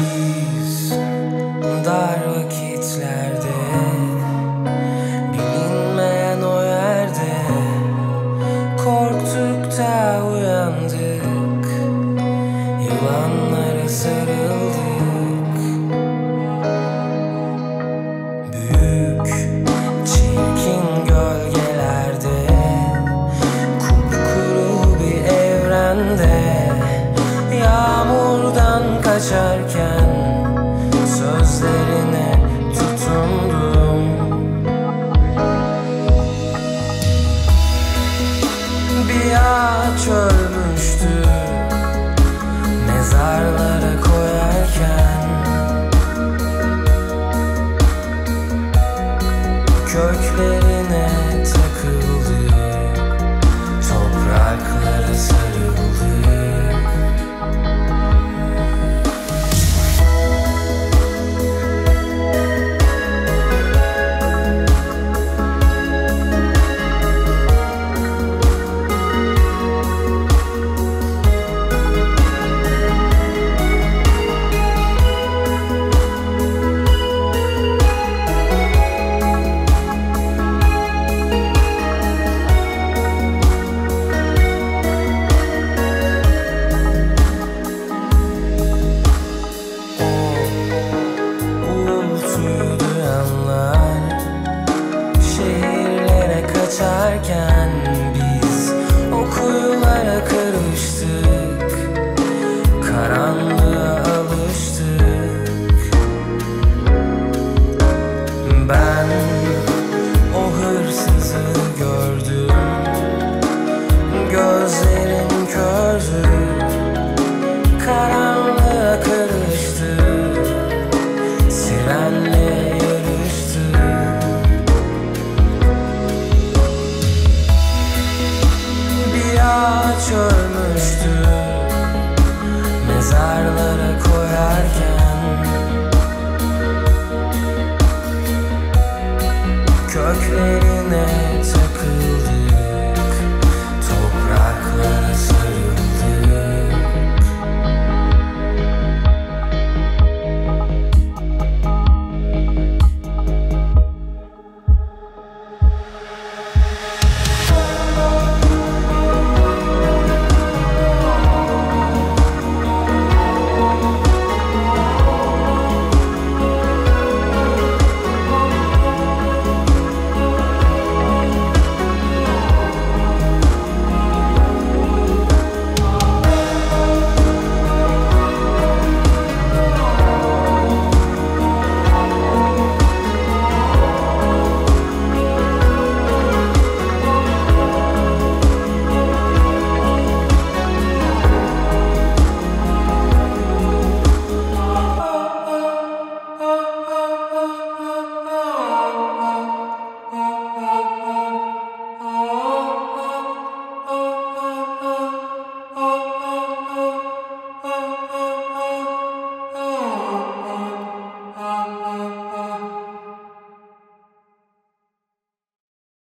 Biz dar vakitlerde Bilinmeyen o Korktuk da uyandık. Yılanlara sarıldık kaçarken mezarlara koyarken Köklerine